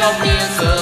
小面子